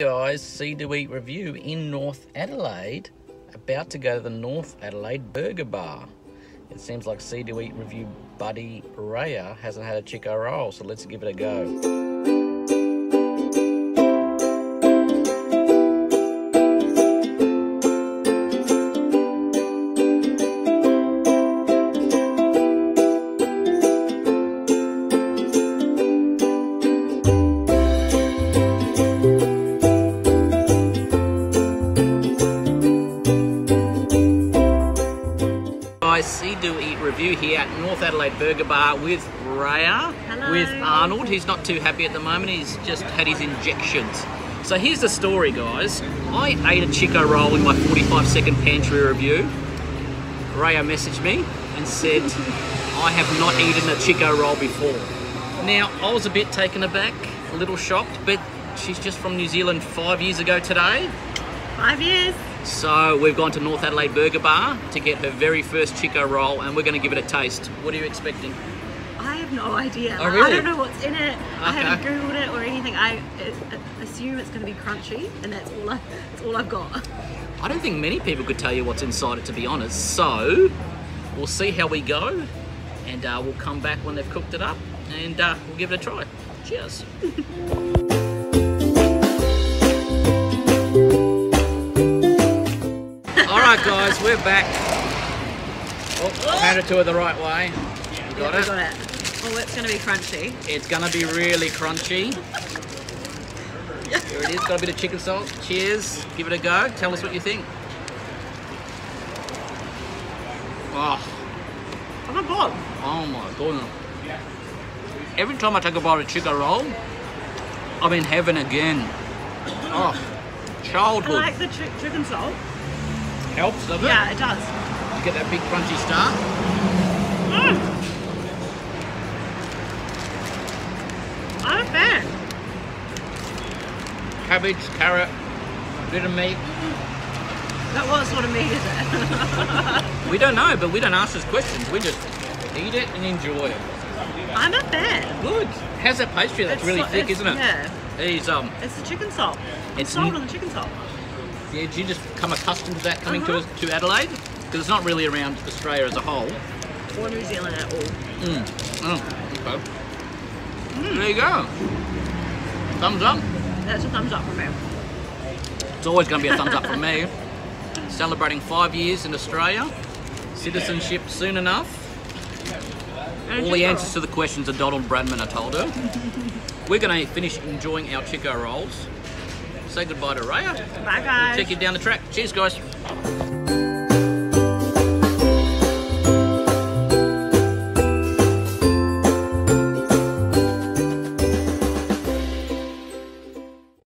guys, See Do Eat review in North Adelaide. About to go to the North Adelaide Burger Bar. It seems like See Do Eat review buddy Raiya hasn't had a Chiko roll, so let's give it a go. Do Eat review here at North Adelaide Burger Bar with Raiya, Hello. with Arnold. He's not too happy at the moment, he's just had his injections. So here's the story, guys. I ate a Chiko roll in my 45 second pantry review. Raiya messaged me and said, I have not eaten a Chiko roll before. Now, I was a bit taken aback, a little shocked, but she's just from New Zealand five years ago today. Five years. So we've gone to North Adelaide Burger Bar to get her very first Chiko roll and we're going to give it a taste. What are you expecting? I have no idea. Oh, really? I don't know what's in it. I haven't googled it or anything. I assume it's going to be crunchy, and that's all. I, that's all I've got. I don't think many people could tell you what's inside it to be honest. So we'll see how we go and uh, we'll come back when they've cooked it up and uh, we'll give it a try. Cheers. Right, guys, we're back. Oh, oh. hand it to her the right way. You got Yeah, it? Got it. Oh, it's going to be crunchy. It's gonna be really crunchy. Here it is, got a bit of chicken salt. Cheers, give it a go. Tell us what you think. Oh, Oh my god. oh my goodness. Every time I take a bite of chicken roll, I'm in heaven again. Oh, childhood. I like the chi- chicken salt. Helps, doesn't Yeah, it? it does. You get that big crunchy start. Mm. I'm a fan. Cabbage, carrot, bit of meat. That what sort of meat is it? We don't know, but we don't ask those questions. We just eat it and enjoy it. I'm a fan. Good. How's that pastry? That's It's really so- thick, isn't it? Yeah. These um, It's the chicken salt. It's It's salt on the chicken salt. Yeah, did you just come accustomed to that coming Uh-huh. to to Adelaide? Because it's not really around Australia as a whole. Or New Zealand at all. Mm. Oh, okay. There you go. Thumbs up. That's a thumbs up from me. It's always going to be a thumbs up from me. Celebrating five years in Australia. Citizenship soon enough. And All the roll. answers to the questions that Donald Bradman I told her. We're going to finish enjoying our Chiko rolls. Say goodbye to Raiya. Bye guys. Take you down the track. Cheers, guys.